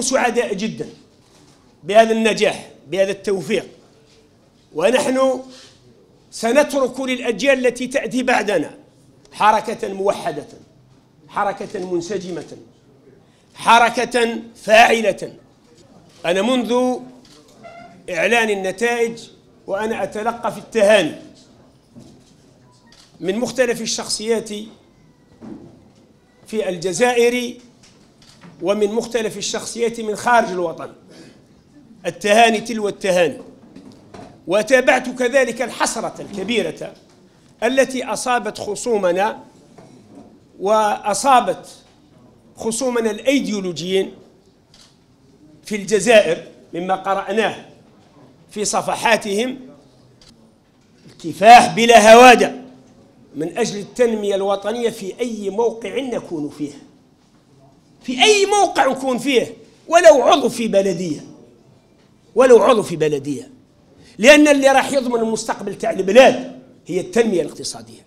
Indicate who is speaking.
Speaker 1: سعداء جدا بهذا النجاح بهذا التوفيق. ونحن سنترك للأجيال التي تأتي بعدنا حركة موحدة حركة منسجمة حركة فاعلة. أنا منذ إعلان النتائج وأنا أتلقى في التهاني من مختلف الشخصيات في الجزائر ومن مختلف الشخصيات من خارج الوطن. التهاني تلو التهاني. وتابعت كذلك الحسرة الكبيرة التي أصابت خصومنا وأصابت خصومنا الأيديولوجيين في الجزائر مما قرأناه في صفحاتهم. الكفاح بلا هوادة من أجل التنمية الوطنية في أي موقع نكون فيه. في أي موقع نكون فيه ولو عضو في بلدية. ولو عضو في بلدية. لأن اللي راح يضمن المستقبل تاع البلاد هي التنمية الاقتصادية.